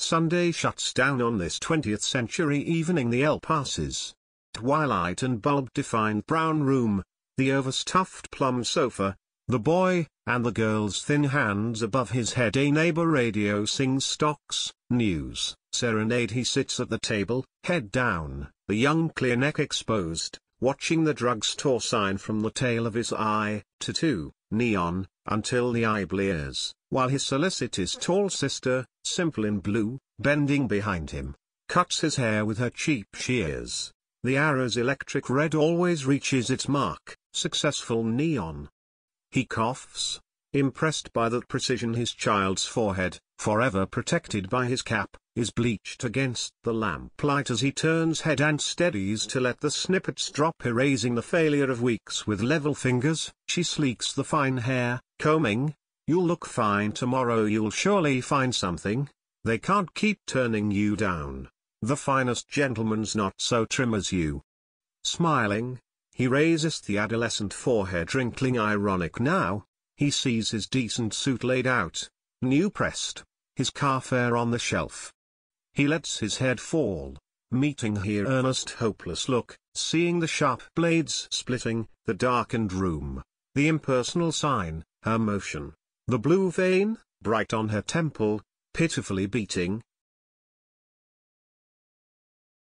Sunday shuts down on this 20th century evening the L passes. Twilight and bulb-defined brown room, the overstuffed plum sofa, the boy, and the girl's thin hands above his head. A neighbor radio sings stocks, news, serenade he sits at the table, head down, the young clear neck exposed, watching the drugstore sign from the tail of his eye, tattoo, neon, until the eye blears, while his solicitous tall sister, simple in blue, bending behind him, cuts his hair with her cheap shears. The arrow's electric red always reaches its mark, successful neon. He coughs, impressed by that precision his child's forehead, forever protected by his cap, is bleached against the lamplight as he turns head and steadies to let the snippets drop erasing the failure of weeks with level fingers, she sleeks the fine hair, combing, you'll look fine tomorrow you'll surely find something, they can't keep turning you down, the finest gentleman's not so trim as you. Smiling, he raises the adolescent forehead wrinkling ironic now, he sees his decent suit laid out, new pressed, his car fare on the shelf. He lets his head fall, meeting her earnest hopeless look, seeing the sharp blades splitting, the darkened room, the impersonal sign, her motion, the blue vein, bright on her temple, pitifully beating,